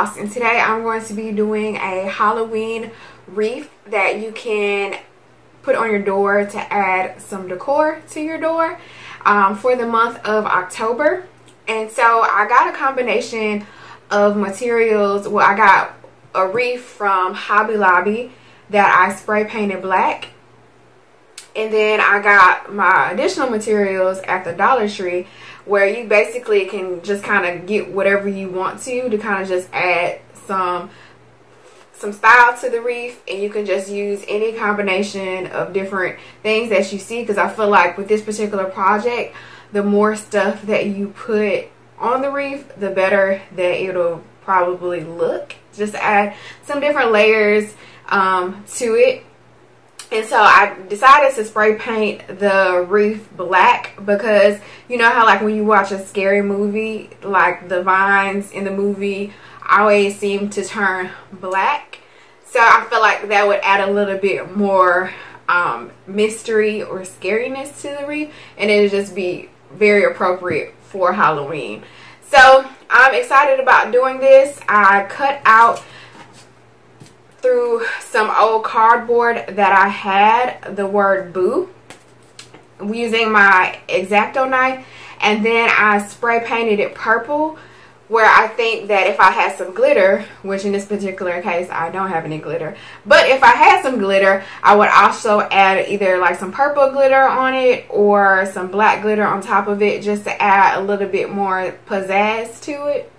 And today I'm going to be doing a Halloween wreath that you can put on your door to add some decor to your door um, for the month of October. And so I got a combination of materials. Well, I got a wreath from Hobby Lobby that I spray painted black. And then I got my additional materials at the Dollar Tree where you basically can just kind of get whatever you want to to kind of just add some some style to the wreath and you can just use any combination of different things that you see. Because I feel like with this particular project the more stuff that you put on the wreath the better that it'll probably look. Just add some different layers um, to it and so I decided to spray paint the wreath black because you know how like when you watch a scary movie, like the vines in the movie always seem to turn black. So I feel like that would add a little bit more um, mystery or scariness to the wreath and it would just be very appropriate for Halloween. So I'm excited about doing this. I cut out through some old cardboard that I had the word boo using my X-Acto knife and then I spray painted it purple where I think that if I had some glitter, which in this particular case I don't have any glitter, but if I had some glitter, I would also add either like some purple glitter on it or some black glitter on top of it just to add a little bit more pizzazz to it.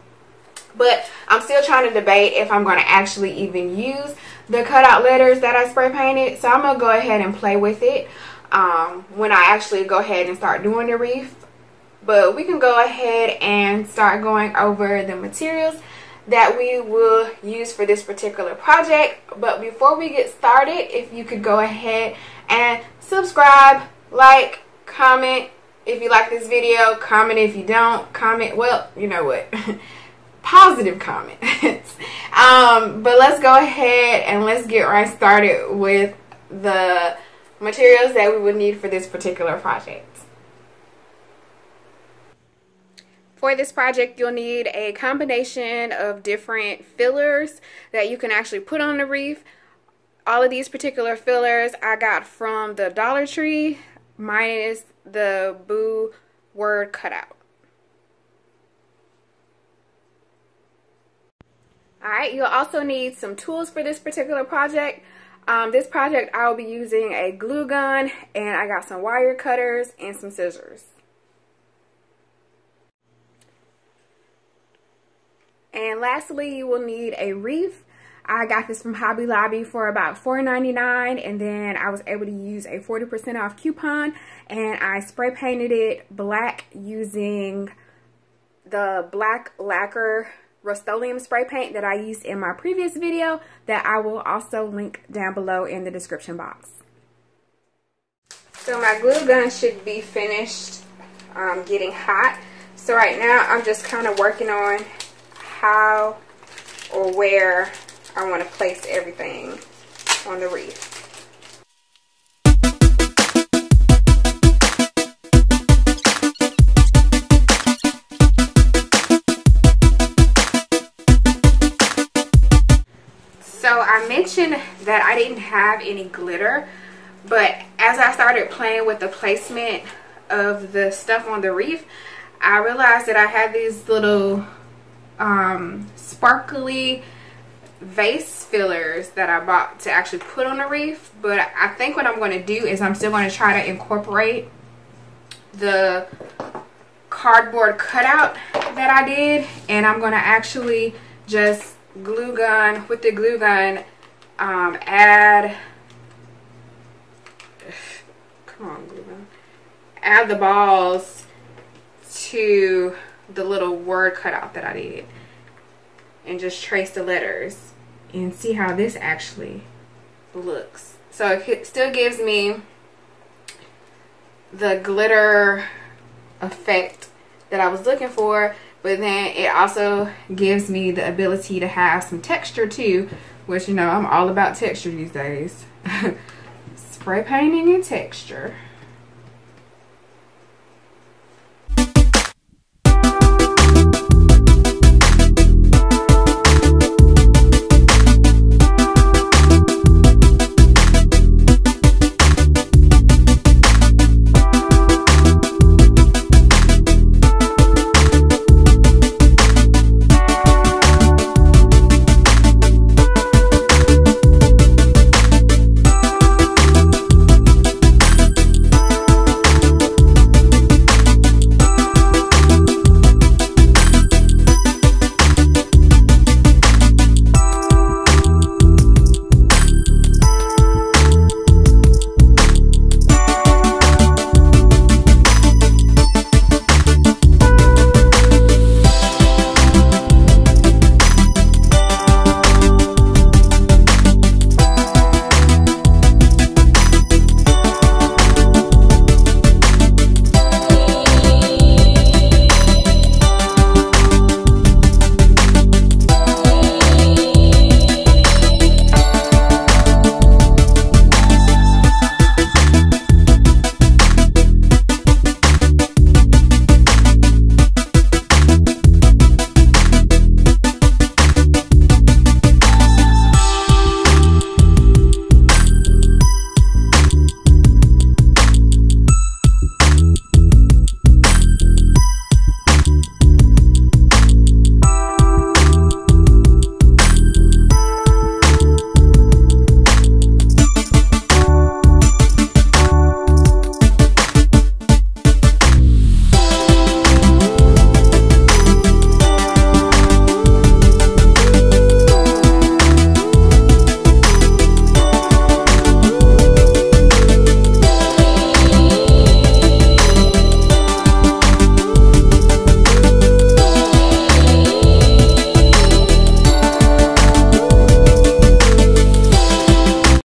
But I'm still trying to debate if I'm going to actually even use the cutout letters that I spray painted. So I'm going to go ahead and play with it um, when I actually go ahead and start doing the wreath. But we can go ahead and start going over the materials that we will use for this particular project. But before we get started, if you could go ahead and subscribe, like, comment if you like this video, comment if you don't, comment, well, you know what. positive comments. um, but let's go ahead and let's get right started with the materials that we would need for this particular project. For this project, you'll need a combination of different fillers that you can actually put on the reef. All of these particular fillers I got from the Dollar Tree, minus the Boo word cutout. Alright, you'll also need some tools for this particular project. Um, this project I'll be using a glue gun and I got some wire cutters and some scissors. And lastly, you will need a wreath. I got this from Hobby Lobby for about $4.99 and then I was able to use a 40% off coupon and I spray painted it black using the black lacquer Rust-Oleum spray paint that I used in my previous video that I will also link down below in the description box. So my glue gun should be finished um, getting hot. So right now I'm just kind of working on how or where I want to place everything on the wreath. That I didn't have any glitter, but as I started playing with the placement of the stuff on the wreath, I realized that I had these little um, sparkly vase fillers that I bought to actually put on the wreath. But I think what I'm going to do is I'm still going to try to incorporate the cardboard cutout that I did. And I'm going to actually just glue gun, with the glue gun, um, add, come on, add the balls to the little word cutout that I did and just trace the letters and see how this actually looks. So it still gives me the glitter effect that I was looking for but then it also gives me the ability to have some texture too which, you know, I'm all about texture these days. Spray painting and texture.